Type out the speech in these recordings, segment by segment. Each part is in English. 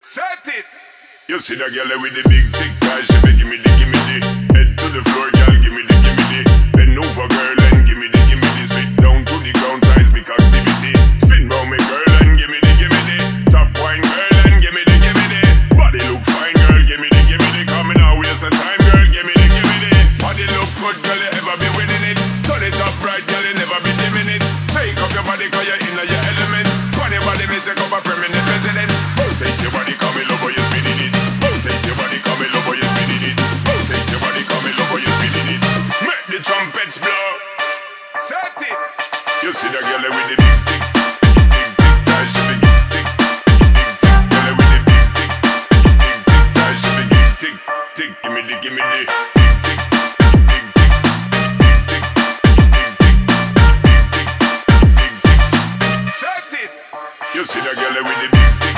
Set it. You see that girl with the big tic tac, she be gimme the gimme the head to the floor, girl, gimme the gimme the bend over, girl, and gimme the gimme the spit down to the ground, seismic activity. Spin round me, girl, and gimme the gimme the top wine, girl, and gimme the gimme the body look fine, girl, gimme the gimme the coming out waste of time, girl, gimme the gimme the body look good, girl, you ever be winning it. Turn it up right, girl, you never be dimming it. Take up your body, cause you're You see that girl with the big tick, big she big tick, big tick, girl with the big tick, big she big tick, tick, give me the, give me the. You see girl with the big tick,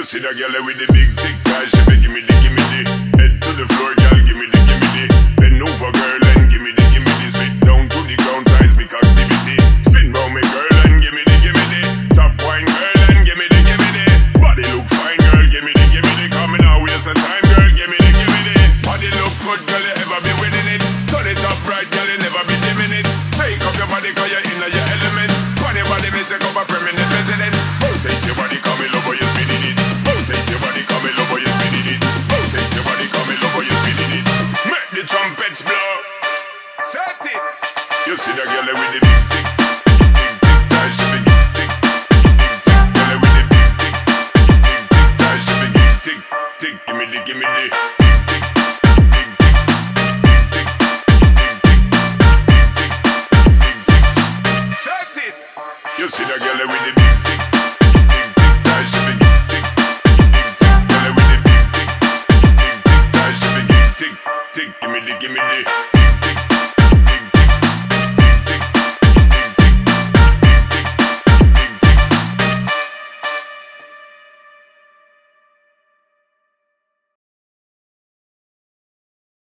You see that girl with the big tick tie, she be gimme the gimme the head to the floor, girl, gimme the gimme the bend over, girl, and gimme the gimme the spit down to the ground, seismic activity. Spin round me, girl, and gimme the gimme the top wine, girl, and gimme the gimme the body look fine, girl, gimme the gimme the coming out waste of time, girl, gimme the gimme the body look good, girl, you ever be winning it. Turn it up right, girl, you never be dimming it. Take up your body, cause you're in your element. Body, body, me take up a Set it. You see that girl with the big dick, big dick tight, big dick, big dick. Girl with the big dick, big dick tight, big dick, dick. Give me give me. You see that girl with the big dick, big dick tight, big dick, big dick. Girl with the big dick, big dick tight, big dick, dick. Give me the, give me the.